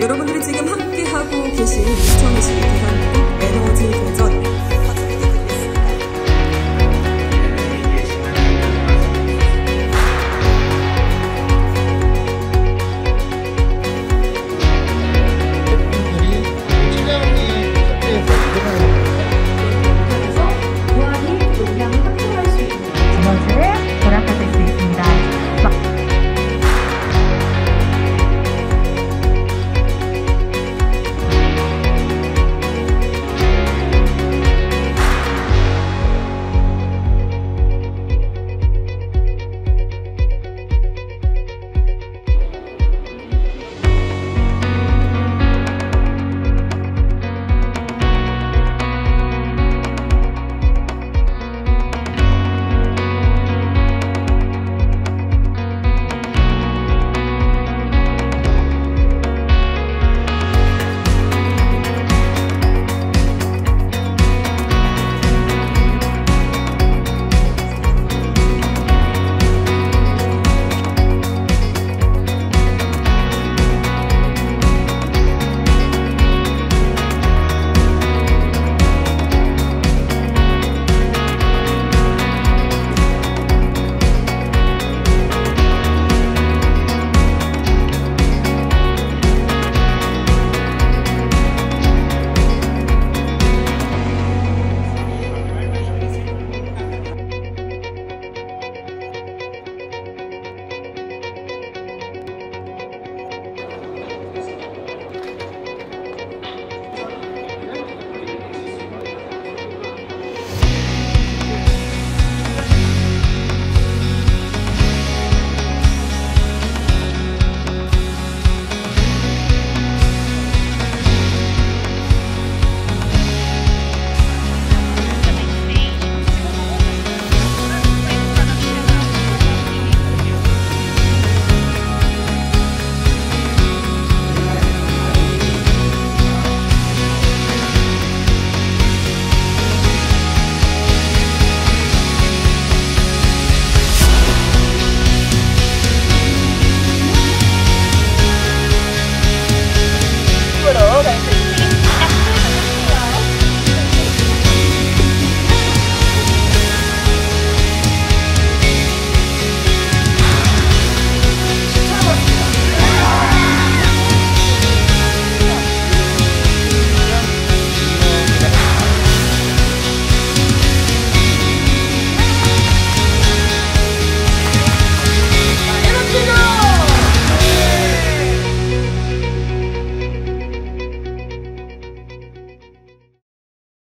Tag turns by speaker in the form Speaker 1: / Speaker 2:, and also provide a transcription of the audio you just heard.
Speaker 1: 여러분들이 지금 함께하고 계신 2022 기간 에너지